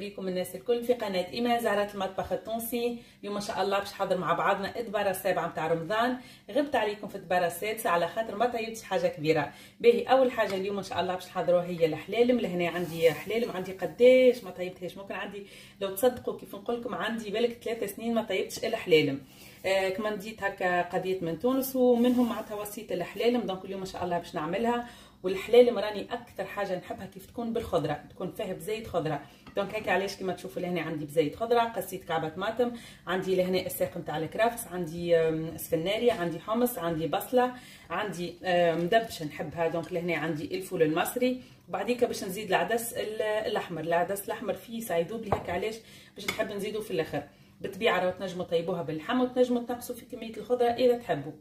بكم الناس الكل في قناة إيمان زهرة المطبخ التونسي. اليوم ما شاء الله باش نحضر مع بعضنا الدبارة السابعة متاع رمضان. غبت عليكم في الدبارة السادسة على خاطر ما طيبتش حاجة كبيرة. باهي أول حاجة اليوم إن شاء الله باش نحضروها هي الحلالم لهنا عندي حلالم عندي قداش ما طيبتهاش. ممكن عندي لو تصدقوا كيف نقول لكم عندي بالك ثلاثة سنين ما طيبتش الحلالم آه كمان جيت هكا قضيت من تونس ومنهم معناتها وصيت الحلالم donc اليوم إن شاء الله باش نعملها. والحلالم راني أكثر حاجة نحبها كيف تكون بالخضرة. تكون فيها بزيت خضرة. donc هيك علاش كما تشوفوا لهنا عندي بزيت خضرة قصيت كعبة طماطم عندي لهنا الساق نتاع الكرافس عندي سفناري عندي حمص عندي بصلة عندي مدبشه نحبها donc لهنا عندي الفول المصري بعديك باش نزيد العدس الأحمر العدس الأحمر فيسع يدوب هيك علاش؟ باش نحب نزيدو في الأخر. بالطبيعة راهو تنجموا طيبوها باللحم وتنجموا تنقصوا في كمية الخضرة إذا تحبوا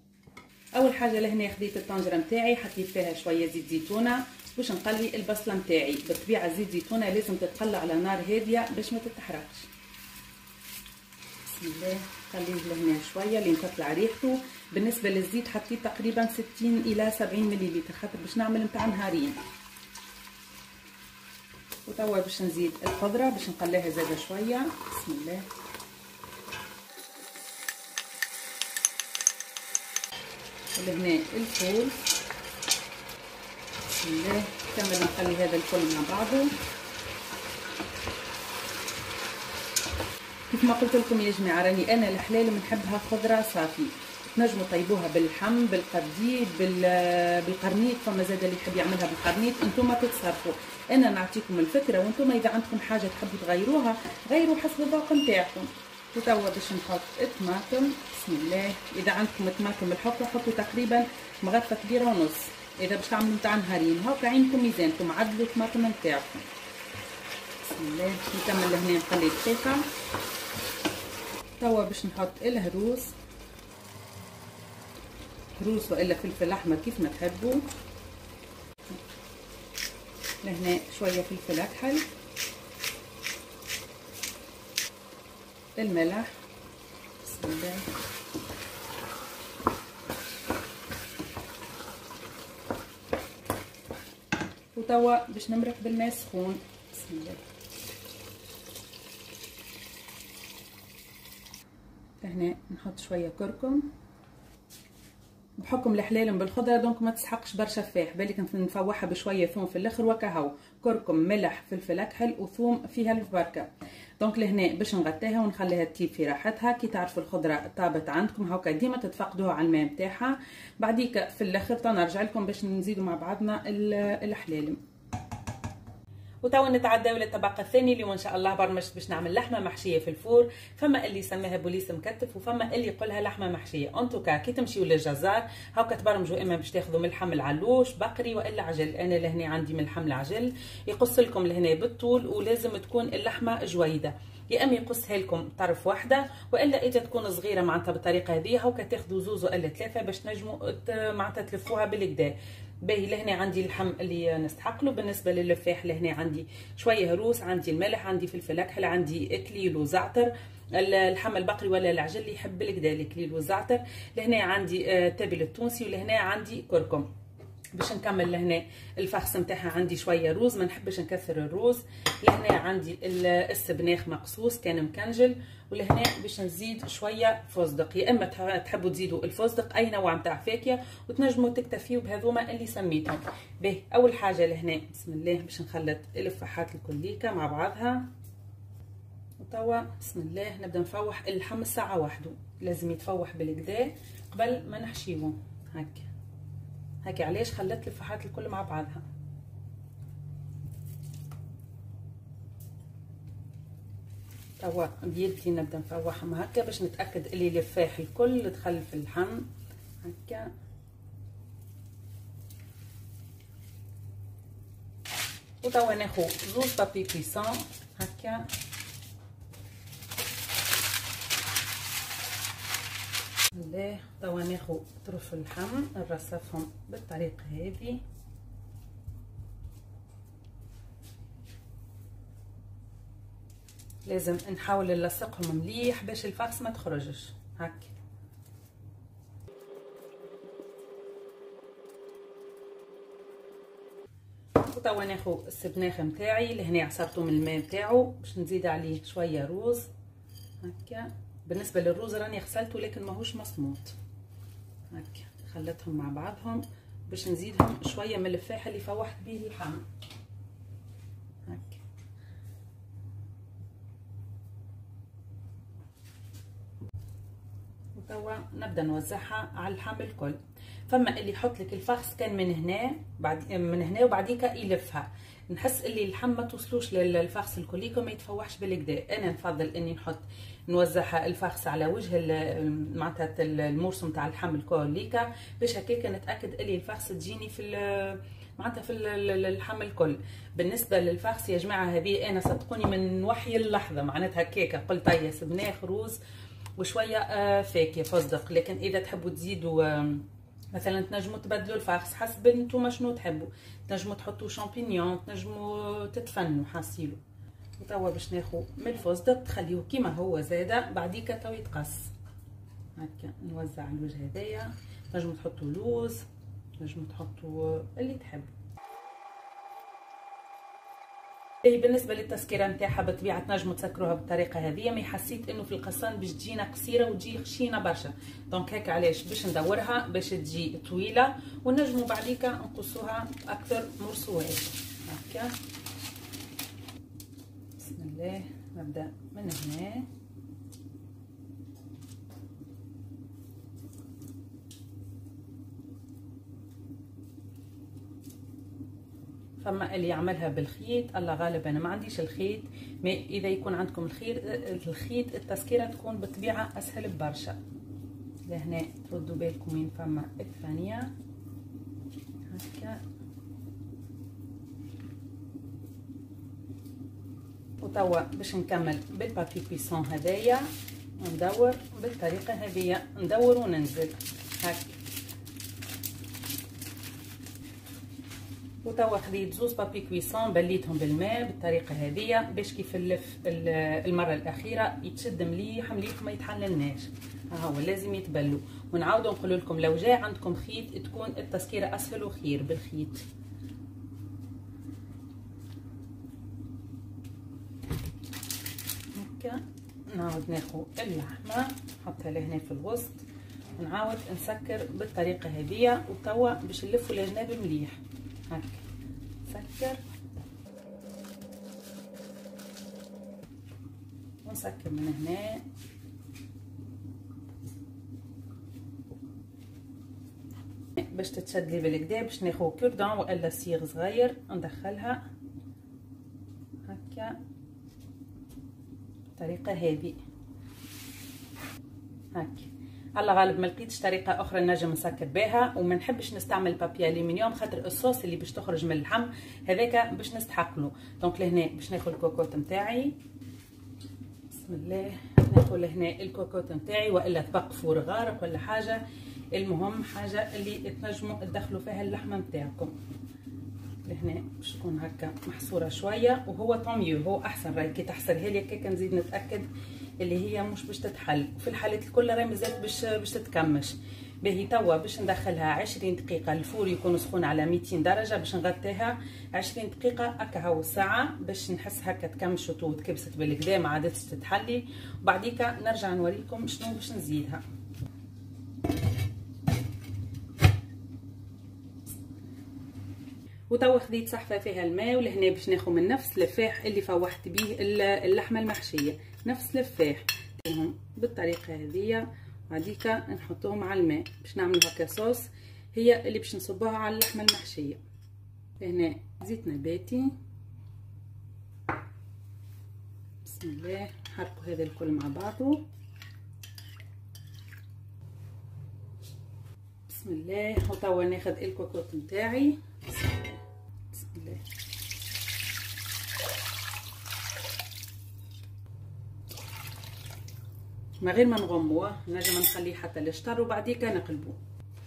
أول حاجة لهنا خديت الطنجرة نتاعي حطيت فيها شوية زيت زيتونة باش نقلي البصلة نتاعي. بالطبيعه زيت زيتونة لازم تتقلى على نار هادية باش ما تتحرقش. بسم الله. خليه لهنا شوية لين تطلع ريحته. بالنسبة للزيت حطيت تقريبا 60 إلى 70 مليلتر خاطر باش نعمل نتاع نهارين. وتوا باش نزيد الخضرة باش نقليها زاده شوية. بسم الله. ولهنا الفول. الله. كمل نخلي هذا الكل مع بعضه. كيف ما قلت لكم يا جماعة راني أنا الحلال بنحبها خضرة صافي. تنجموا طيبوها باللحم بالقرديد بالقرنيط فما زاد اللي يحب يعملها بالقرنيط. أنتم تتصرفوا. أنا نعطيكم الفكرة وأنتم إذا عندكم حاجة تحبوا تغيروها غيروا حسب الذوق نتاعكم. وتوا باش نحط الطماطم بسم الله. إذا عندكم طماطم الحفره حطوا تقريبا مغرفه كبيرة ونص. إذا باش تعملوا نتاع نهارين هاكا عينكم ميزانكم عدلوا الطماطم نتاعكم بسم الله نكمل لهنا نقلي الدقيقه توا باش نحط الهروس هروس وإلا فلفل أحمر كيف ما تحبوا. لهنا شوية فلفل أكحل. الملح. بسم الله. وتوا باش نمرق بالماء سخون. بسم الله. هنا نحط شوية كركم. بحكم الحلالم بالخضرة دونك ما تسحقش برشا فاح. بالك نفوحها بشوية ثوم في الأخر وكهو كركم ملح فلفل أكحل وثوم فيها البركه donc لهنا باش نغطيها ونخليها تطيب في راحتها. كي تعرفوا الخضرة طابت عندكم هكا ديما تتفقدوها على الماء نتاعها. بعديك في الأخر تنرجع لكم باش نزيدوا مع بعضنا الحلالم وتوا نتعداو للطبق الثاني اللي إن شاء الله برمجت باش نعمل لحمة محشية في ال four فما اللي يسميها بوليس مكتف وفما اللي يقولها لحمة محشية. en tout cas كي تمشيو للجزار هاكا تبرمجوا إما باش تاخذوا من اللحم العلوش بقري وإلا عجل. أنا لهنا عندي من اللحم العجل يقص لكم لهنا بالطول ولازم تكون اللحمة جويدة. يا أما يقصها لكم طرف واحدة وإلا إذا تكون صغيرة معناتها بالطريقة هذه هاكا تاخذوا زوز والا ثلاثة باش تنجموا معناتها تلفوها بالكدا. باهي لهنا عندي اللحم اللي نستحق له بالنسبة للفاح لهنا عندي شوية هروس عندي الملح عندي فلفل أكحل عندي اكليل وزعتر اللحم البقري ولا العجل اللي يحب الكدا الاكليل والزعتر لهنا عندي تابل التونسي ولهنا عندي كركم. باش نكمل لهنا الفحص نتاعها. عندي شوية روز ما نحبش نكثر الروز. لهنا عندي السبناخ مقصوص كان مكنجل. ولهنا باش نزيد شوية فستق. يا إما تحبوا تزيدوا الفستق أي نوع نتاع فاكهة وتنجموا تكتفيوا بهذوما اللي سميتهم. باهي أول حاجة لهنا بسم الله باش نخلط الفحات الكليكة مع بعضها. وتوا بسم الله نبدأ نفوح اللحم الساعة وحده. لازم يتفوح بالكدا قبل ما نحشيوه هكا. هاكي علاش خلت الفحات الكل مع بعضها؟ توا بيدي نبدأ نفوحهم هكا باش نتأكد اللي الفاح الكل دخل في اللحم هكا. وتوا ناخذ زوز بابي كويسون هكا. الله توا ناخذ طرف اللحم نرصفهم بالطريقة هذه. لازم نحاول نلصقهم مليح باش الفاكس ما تخرجش. هكا وتوا ناخو السبناخ نتاعي لهنا عصرته من الماء نتاعو باش نزيد عليه شوية روز. هكا. بالنسبة للروز راني غسلته لكن ماهوش مصموط هكا خلطهم مع بعضهم باش نزيدهم شوية من الفاح اللي فوحت به اللحم. هكا. وتوا نبدأ نوزعها على اللحم الكل. فما اللي يحط لك الفخس كان من هنا بعد من هنا وبعديك يلفها. نحس اللي اللحم ما توصلوش للفخس الكليكو ما يتفوحش بالكدا. أنا نفضل إني نحط نوزعها الفخس على وجه معناتها المرسم تاع اللحم الكوليكا باش هكاك نتأكد اللي الفخس تجيني في معناتها في اللحم الكل. بالنسبة للفخس يا جماعة هذه أنا صدقوني من وحي اللحظة. معناتها هكاك قلت هيا سبناخ روز وشوية آه، فاكهة فصدق لكن إذا تحبوا تزيدوا مثلا تنجموا تبدلوا الفخس حسب أنتم شنو تحبوا. تنجموا تحطوا شامبينيون تنجموا تتفنوا حاسيلو. وتوا باش ناخذ من الفستق تخليه كيما هو زاده بعديك تو يتقص. هكا نوزع الوجه هذايا. تنجموا تحطوا لوز تنجموا تحطوا اللي تحبوا. بالنسبة للتسكيره نتاعها بالطبيعه تنجموا تسكروها بالطريقة هذه mais حسيت إنه في القصان باش تجينا قصيرة وتجي خشينه برشا. donc هيك علاش؟ باش ندورها باش تجي طويلة ونجموا بعديك نقصوها أكثر morceaux ات. هكا. بسم الله نبدأ من هنا. فما اللي يعملها بالخيط الله غالب أنا ما عنديش الخيط ما إذا يكون عندكم الخيط الخيط التسكيره تكون بالطبيعة أسهل ببرشا. لهنا تردوا بالكم وين فما الثانية. هكا. وتوا باش نكمل بالبابي بيسون هذايا ندور بالطريقة هذه ندور وننزل. هكا. وتوا خديت زوز بابي كويسون بليتهم بالماء بالطريقة هذه باش كيف اللف المرة الأخيرة يتشد مليح مليح ما يتحللناش. ها هو لازم يتبلوا ونعاودوا نقول لكم لو جاء عندكم خيط تكون التسكيره أسهل وخير بالخيط. هكا نعاود ناخذ اللحمة نحطها لهنا في الوسط ونعاود نسكر بالطريقة هذه وتوا باش نلفوا الجناب مليح. هكا نسكر ونسكر من هنا. باش تتشد لي بالكدا باش ناخذ كردون وإلا صيغ صغير ندخلها هكا. بالطريقة هذه هكا. على غالب ما لقيتش طريقة أخرى نجم نسكر بها وما نحبش نستعمل بابي الومنيوم خاطر الصوص اللي باش تخرج من اللحم هذاك باش نستحقله donc لهنا باش ناخذ الكوكوت نتاعي. بسم الله. ناخذ لهنا الكوكوت نتاعي وإلا طبق four غارق ولا حاجة. المهم حاجة اللي تنجموا تدخلوا فيها اللحمه نتاعكم. لهنا باش تكون هكا محصورة شوية وهو طوميو هو أحسن راهي كي تحصرها لي هكا نزيد نتأكد. اللي هي مش باش تتحل. وفي الحالات الكل راهي مازالت باش باش تتكمش. باهي توا باش ندخلها 20 دقيقة. ال four يكون سخون على 200 درجة باش نغطيها 20 دقيقة هكا هاو ساعة باش نحس هكا تكمشت وتكبست بالكدا ما عادتش تتحلي. وبعديك نرجع نوريكم شنو باش نزيدها. وتوا خديت صحفة فيها الماء ولهنا باش ناخذ من نفس الفاح اللي فوحت به اللحمة المحشية. نفس الفاح. بالطريقة هذه بعديك نحطوهم على الماء باش نعملوا هكا صوص. هي اللي باش نصبوها على اللحمة المحشية. هنا زيت نباتي بسم الله. نحركوا هذا الكل مع بعضه. بسم الله. وتوا ناخذ الكوكوت نتاعي. بسم الله. ما غير ما نغموه نجم نخليه حتى للشطر وبعديك نقلبوه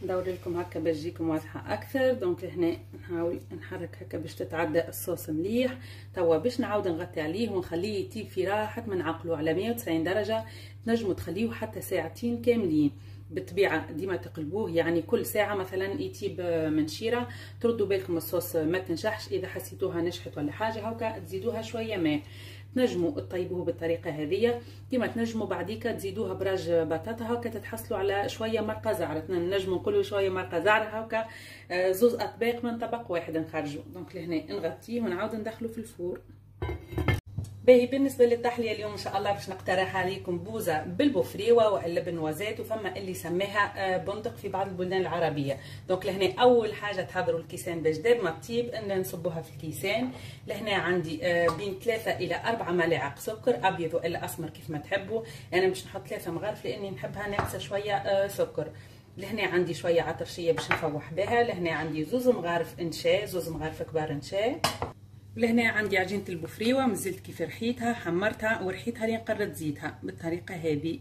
ندور لكم هكا باش تجيكم واضحة أكثر. دونك هنا نحاول نحرك هكا باش تتعدى الصوص مليح. توا باش نعاود نغطي عليه ونخليه يطيب في راحة ما نعقلو على 190 درجة. تنجموا تخليه حتى ساعتين كاملين. بالطبيعة ديما تقلبوه يعني كل ساعة مثلا يتيب منشيره تردوا بالكم الصوص ما تنجحش. إذا حسيتوها نجحت ولا حاجة هكا تزيدوها شوية ماء. تنجموا تطيبوه بالطريقة هذه كيما تنجموا بعديك تزيدوها براج بطاطا هكا تتحصلوا على شوية مرقة زعرة. نجموا نقولوا شوية مرقة زعرة هكا. آه، زوز أطباق من طبق واحد نخرجوا donc لهنا نغطيه ونعاود ندخله في ال four باهي بالنسبة للتحلية اليوم إن شاء الله باش نقترح عليكم بوزة بالبوفريوه والا بال noisette وفما اللي سماها آه، بندق في بعض البلدان العربية. donc لهنا أول حاجة تحضروا الكيسان باش ديراكت ما تطيب نصبوها في الكيسان. لهنا عندي آه، بين ثلاثة إلى أربعة ملاعق سكر أبيض وإلا أسمر كيف ما تحبوا. أنا باش نحط ثلاثة مغارف لأني نحبها ناقصة شوية آه، سكر. لهنا عندي شوية عطرشية باش نفوح بها. لهنا عندي زوز مغارف نشا زوز مغارف كبار نشا لهنا عندي عجينة البوفريوة مازلت كيف رحيتها حمرتها ورحيتها لين خرجت زيتها بالطريقة هذه.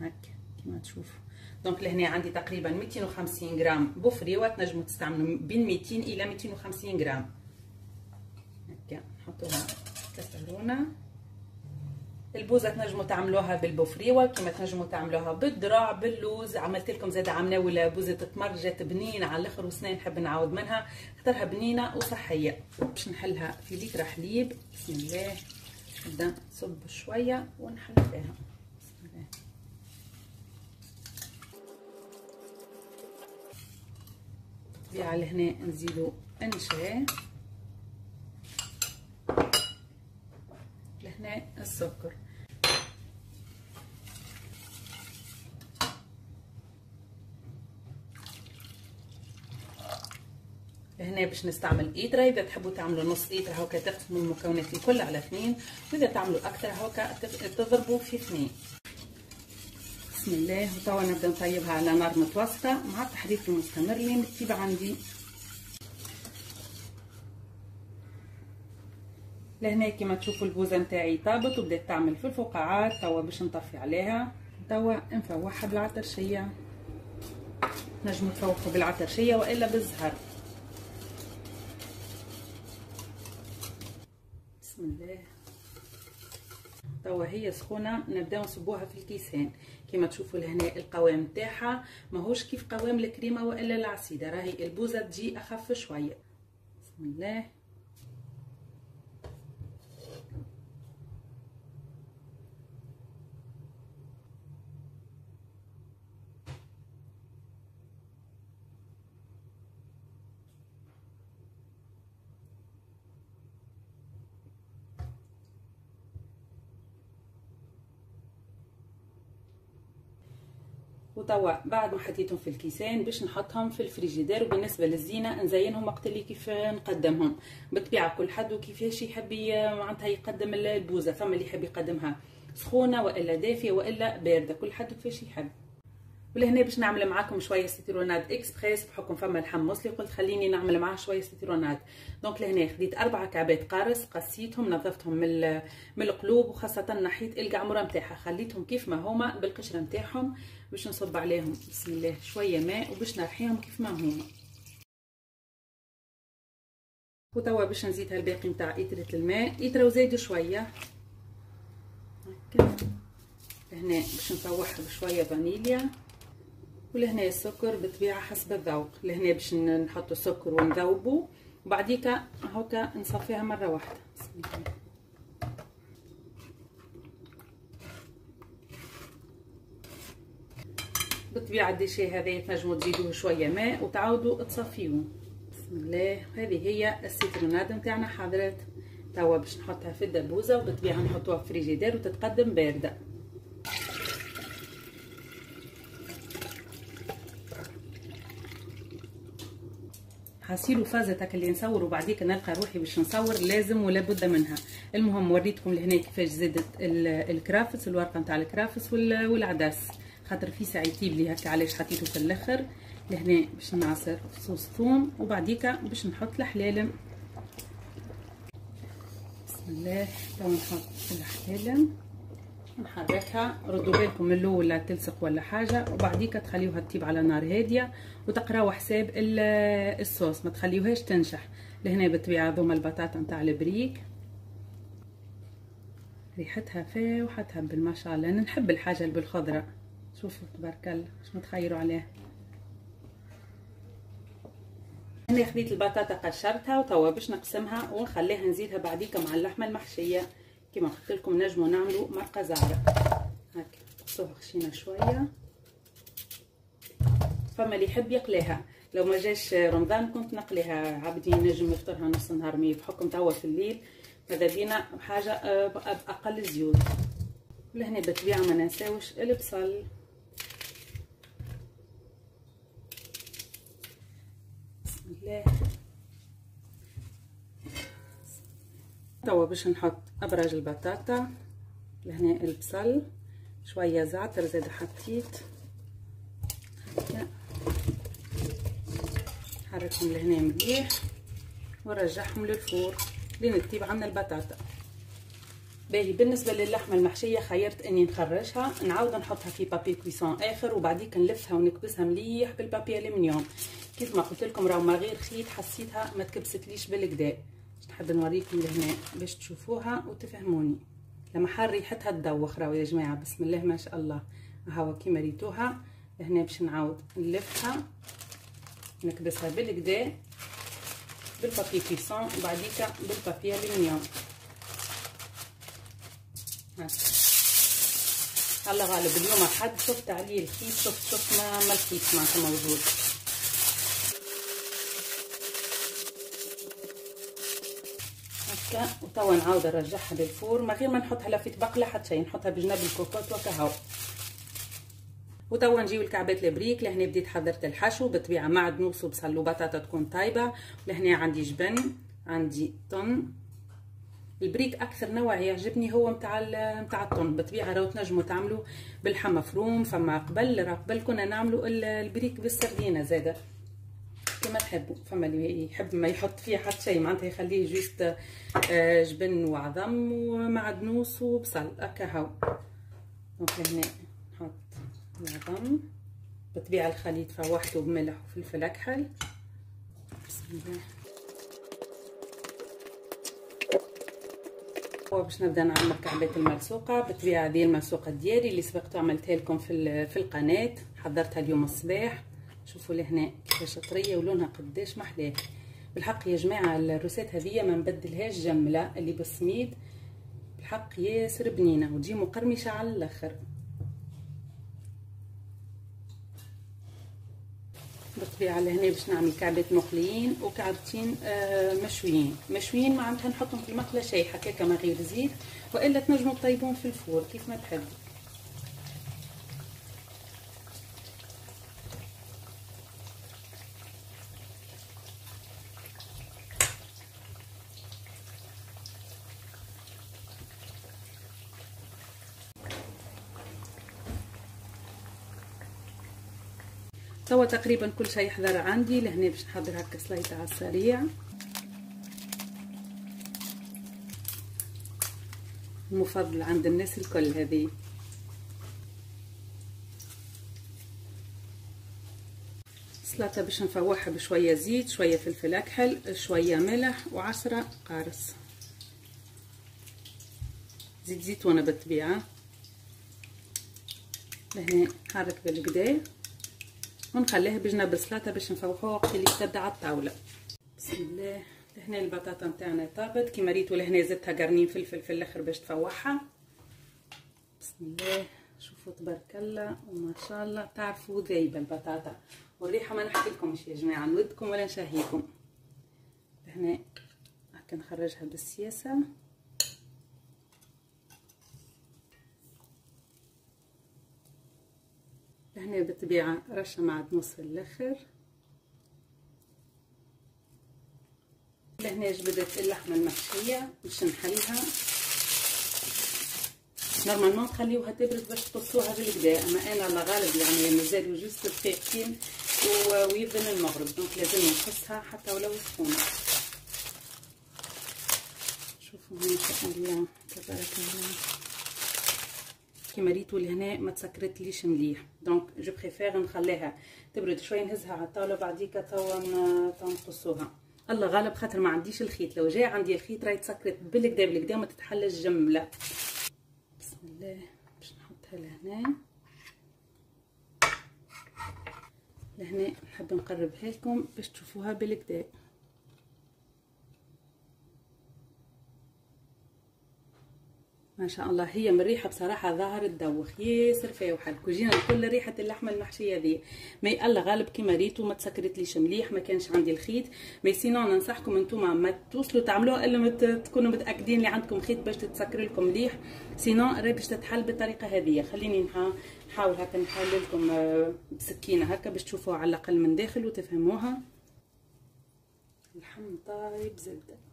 هكا كما تشوفوا. donc لهنا عندي تقريبا 250 غرام بوفريوة تنجموا تستعملوا بين 200 إلى 250 غرام. هكا نحطوها. كسرونه البوزة تنجموا تعملوها بالبوفريوة كما تنجموا تعملوها بالذراع باللوز. عملت لكم زاد عمناوله بوزه تمر جات بنينة على الآخر وسنان نحب نعاود منها. اختارها بنينة وصحية. باش نحلها في لتر حليب. بسم الله. نبدأ نصب شوية ونحل فيها بسم الله. بالطبيعه لهنا نزيدو إنشاء لهنا السكر. هنا باش نستعمل ايدرا إذا تحبوا تعملوا نص ايدرا هكا تقسموا المكونات الكل على اثنين وإذا تعملوا أكثر هكا تضربوا في اثنين. بسم الله وتوا نبدأ نطيبها على نار متوسطة مع التحريك المستمر اللي مكتوب عندي لهنا كما تشوفوا البوزة نتاعي طابت وبدات تعمل في الفقاعات توا باش نطفي عليها. توا نفوحها بالعطرشية. نجموا تفوحوا بالعطرشية وإلا بالزهر. بسم الله. توا هي سخونة نبداو نصبوها في الكيسان. كما تشوفوا لهنا القوام تاعها ماهوش كيف قوام الكريمة وإلا العسيده راهي البوزة تجي أخف شوية. بسم الله. وتوا بعد ما حطيتهم في الكيسان باش نحطهم في الفريجيدير وبالنسبة للزينة نزينهم وقت اللي كيف نقدمهم. بالطبيعه كل حد وكيفاش يحب معناتها يقدم البوزة فما اللي يحب يقدمها سخونة وإلا دافية وإلا باردة كل حد وكيفاش يحب. ولهنا باش نعمل معاكم شوية citronnade express بحكم فما لحم مصلي قلت خليني نعمل معاه شوية citronnade donc لهنا خديت أربع كعبات قارص قسيتهم نظفتهم من من القلوب وخاصة نحيت القعمورة نتاعها خليتهم كيف ما هما بالقشرة نتاعهم باش نصب عليهم بسم الله شوية ماء وباش نرحيهم كيف ما هما. وتوا باش نزيد الباقي نتاع ايترة الماء. ايترة وزايد شوية. هكا. هنا باش نفوحها بشوية فانيليا. ولهنا السكر بالطبيعه حسب الذوق. لهنا باش نحطو السكر ونذوبو وبعديكا هكا نصفيها مرة واحدة. بالطبيعه الديشي هذا تنجموا تزيدوه شوية ماء وتعاودوا تصفيوه. بسم الله. هذه هي السيتروناد نتاعنا حضرات توا باش نحطها في الدبوزه وبالطبيعه نحطوها في فريجيدير وتتقدم باردة. حاسيلو فازتك اللي نصور وبعديك نلقى روحي باش نصور لازم ولا بد منها. المهم وريتكم لهنا كيفاش زادت الكرافس الورقة نتاع الكرافس والعدس خاطر فيسع يطيب لي هكا علاش حطيته في الأخر. لهنا باش نعصر صوص ثوم وبعديكا باش نحط الحلالم. بسم الله. تو نحط الحلالم. نحركها ردوا بالكم من الأول لا تلصق ولا حاجة وبعديك تخليوها تطيب على نار هادية وتقراو حساب الصوص ما تخليوهاش تنشح لهنا بالطبيعة ذوما البطاطا نتاع البريك ريحتها فاوحة تهبل ما شاء الله. أنا نحب الحاجة اللي بالخضرة. شوفوا تبارك الله شنو تخيروا عليه. هنا خديت البطاطا قشرتها وتوا باش نقسمها ونخليها نزيدها بعديك مع اللحمة المحشية. كما قلت لكم نجموا نعملوا مرقة زعره هكا نقصوها خشينة شوية. فما اللي يحب يقليها. لو ما جاش رمضان كنت نقليها. عبدي نجم يفطرها نص نهار مي بحكم توا في الليل. ماذا بينا آه، باقل زيوت. ولهنا بالطبيعه ما ننساوش البصل. بسم الله. توا باش نحط ابرج البطاطا لهنا البصل شوية زعتر زاد حطيت. نحركهم لهنا مليح ونرجعهم للفور لين تطيب عنا البطاطا. باهي بالنسبة للحمة المحشية خيرت إني نخرجها نعاود نحطها في بابي كويسون آخر وبعديك نلفها ونكبسها مليح بالبابي الومنيوم كيف ما قلت لكم راهو ما غير خيط حسيتها ما تكبستليش بالكدا. نحب نوريكم لهنا باش تشوفوها وتفهموني. لما حار ريحتها تدوخ راهو يا جماعة. بسم الله ما شاء الله. هاو كيما ريتوها. هنا باش نعاود نلفها نكبسها بالكدا بالبابي كيسون وبعديك بالبابي الومنيوم الله غالب اليوم حد شفت عليه الخيط شفت شفت ما ما معناتها موجود. هكا وتوا نعاود نرجعها للفور من غير ما في طبق لا حتى شي نحطها بجنب الكوكوت وكهو. وتوا نجيو لكعبات البريك لهنا بديت حضرت الحشو بالطبيعه معدنوس وبصل وبطاطا تكون طايبة. لهنا عندي جبن عندي طن. البريك أكثر نوع يعجبني هو نتاع نتاع الطن. بالطبيعه راهو تنجموا تعملوا باللحم مفروم فما قبل راه قبل كنا نعملوا البريك بالسردينة زاده. كما تحبوا فما اللي يحب ما يحط فيه حتى شيء معناتها يخليه juste آه، جبن وعظم ومعدنوس وبصل. هكا هاو. دونك هنا نحط العظم بالطبيعه الخليط فوحته بملح وفلفل أكحل. بسم الله. باش نبدأ نعمر كعبات الملسوقه بالطبيعه هذه الملسوقه ديالي اللي سبقت عملتها لكم في في القناة. حضرتها اليوم الصباح. شوفوا لهنا كيفاش طرية ولونها قداش محلاه بالحق يا جماعة الروسات هذه ما نبدلهاش جملة اللي بالسميد بالحق ياسر بنينة وتجي مقرمشة على الآخر. بالطبيعة لهنا باش نعمل كعبات مقليين وكعبتين آه مشويين. مشويين معناتها نحطهم في المقلة شاي هكاكا من غير زيت وإلا تنجموا تطيبون في الفور كيف ما تحبوا. تقريبا كل شيء حضر عندي لهنا باش نحضر هكا سليطه على السريع. مفضل عند الناس الكل هذه. سلطة باش نفوحها بشوية زيت شوية فلفل أكحل شوية ملح وعشرة قارص زيت زيتونة بالطبيعة. لهنا حرك بالكدا ونخليها بجنب السلطه باش نفوحوها وقت اللي تبدا على الطاولة. بسم الله. لهنا البطاطا نتاعنا طابت. كيما ريتو لهنا زدتها قرنين فلفل في الأخر باش تفوحها. بسم الله. شوفوا تبارك الله. وما شاء الله. تعرفوا ذايبه البطاطا. والريحة ما نحكي لكمش يا جماعة. نودكم ولا نشهيكم هنا هكا نخرجها بالسياسة. هنا بالطبيعة رشة معدنوس في الأخر. لهنا جبدت اللحمة المحشية باش نحلها normalement تخليوها تبرد باش تقصوها بالكدا أما أنا الله غالب يعني مازالوا juste دقيقتين ويدن المغرب donc لازم نقصها حتى ولو سخونة. شوفوا الله تبارك الله. كيما ريتو لهنا ما تسكرتليش مليح. donc je préfère نخليها تبرد شوية نهزها على الطاولة بعديك توا نقصوها الله غالب خاطر ما عنديش الخيط. لو جاي عندي الخيط راهي تسكرت بالكدا بالكدا ما تتحلش جمله بسم الله. باش نحطها لهنا. لهنا نحب نقربها لكم باش تشوفوها بالكدا. ما شاء الله. هي من ريحة بصراحة ظاهر تدوخ ياسر فايحة وجينا كل ريحة اللحمة المحشية ذي مي الله غالب كيما ريتو ما تسكرتليش مليح ما كانش عندي الخيط. mais sinon ننصحكم أنتوما ما توصلوا تعملوها إلا ما تكونوا متأكدين اللي عندكم خيط باش تتسكر لكم مليح. sinon راهي باش تتحل بالطريقة هذه. خليني نحاول هكا نحل لكم آه، بسكينة هكا باش تشوفوها على الأقل من داخل وتفهموها. اللحم طايب زبدة.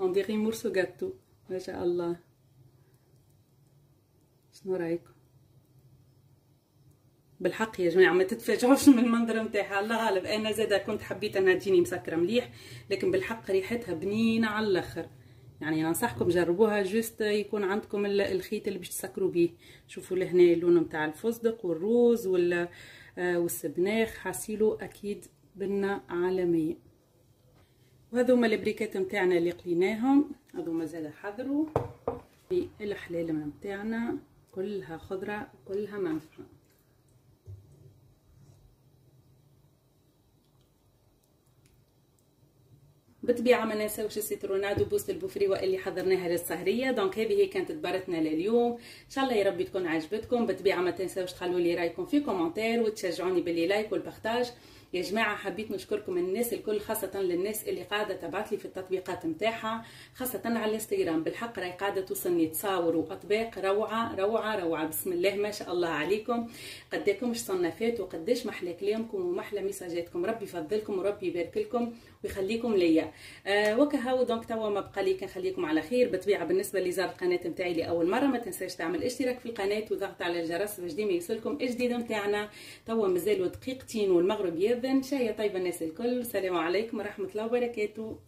on dirait morceau gâteau ما شاء الله. شنو رايكم بالحق يا جماعة ما تتفاجئوش من المنظر نتاعها الله غالب أنا زاده كنت حبيت أنها تجيني مسكرة مليح لكن بالحق ريحتها بنينة على الآخر. يعني ننصحكم جربوها juste يكون عندكم الخيط اللي باش تسكروا بيه. شوفوا لهنا اللون نتاع الفستق والروز والسبناخ حاصيلو أكيد بنة عالمية. وهذوما البريكات نتاعنا اللي قليناهم. هذوما زاد حضروا. في الحلالم نتاعنا كلها خضرة وكلها منفعه بالطبيعة ما ننساوش ال citronnade وبوزة البوفريوة اللي حضرناها للسهرية. donc هذه كانت دبرتنا لليوم. إن شاء الله يا ربي تكون عجبتكم. بالطبيعة ما تنساوش تخلوا لي رايكم في commentaire وتشجعوني بالـ les likes وال partage يا جماعة حبيت نشكركم الناس الكل خاصة للناس اللي قاعدة تبعت لي في التطبيقات نتاعها خاصة على الإنستغرام. بالحق راهي قاعدة توصلني تصاور وأطباق روعة روعة روعة. بسم الله ما شاء الله عليكم. قداكمش صنفات وقداش محلى كلامكم ومحلى ميساجاتكم ربي يفضلكم وربي يبارك لكم. ويخليكم ليا. آه وكهو دونك توا ما بقى لي كنخليكم على خير. بالطبيعه بالنسبة اللي زار القناة نتاعي لأول مرة ما تنساش تعمل اشتراك في القناة وضغط على الجرس باش ديما يوصلكم الجديد نتاعنا. توا مازالوا دقيقتين والمغرب يذن شايه طيبه الناس الكل. السلام عليكم ورحمة الله وبركاته.